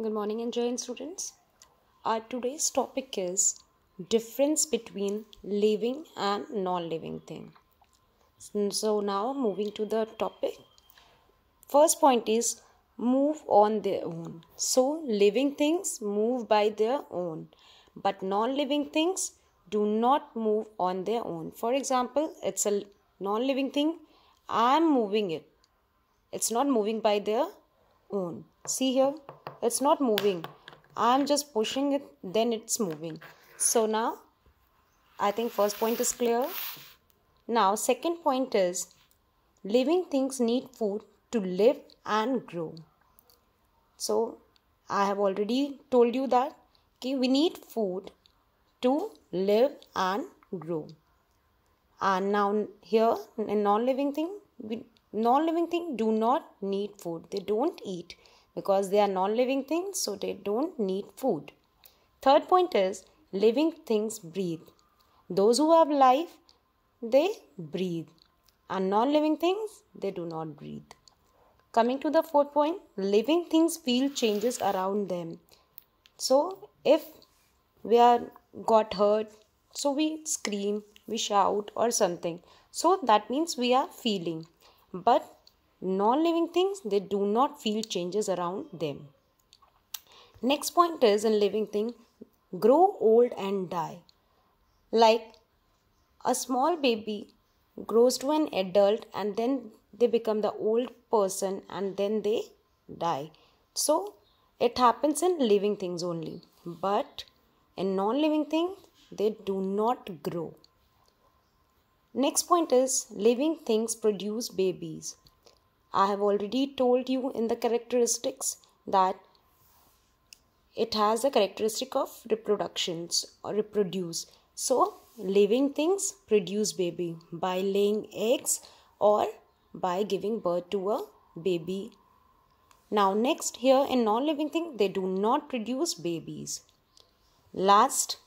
Good morning, enjoying students. Our today's topic is difference between living and non-living thing. So now moving to the topic. First point is move on their own. So living things move by their own, but non-living things do not move on their own. For example, it's a non-living thing. I'm moving it. It's not moving by their own. See here it's not moving. I'm just pushing it then it's moving. So now i think first point is clear. Now second point is living things need food to live and grow. So i have already told you that okay, we need food to live and grow. And now here in non-living thing non-living thing do not need food. They don't eat because they are non living things, so they don't need food. Third point is living things breathe. Those who have life, they breathe, and non living things, they do not breathe. Coming to the fourth point, living things feel changes around them. So, if we are got hurt, so we scream, we shout, or something. So, that means we are feeling. But non-living things they do not feel changes around them. Next point is in living thing grow old and die. Like a small baby grows to an adult and then they become the old person and then they die. So it happens in living things only. But in non-living things they do not grow. Next point is living things produce babies I have already told you in the characteristics that it has a characteristic of reproductions or reproduce. So, living things produce baby by laying eggs or by giving birth to a baby. Now, next here in non living thing, they do not produce babies. Last,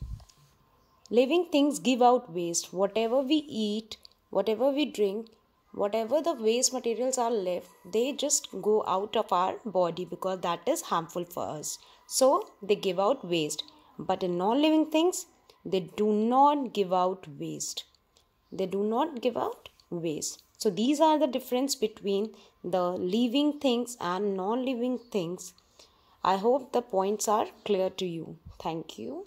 living things give out waste. Whatever we eat, whatever we drink, whatever the waste materials are left they just go out of our body because that is harmful for us. So they give out waste. But in non-living things they do not give out waste. They do not give out waste. So these are the difference between the living things and non-living things. I hope the points are clear to you. Thank you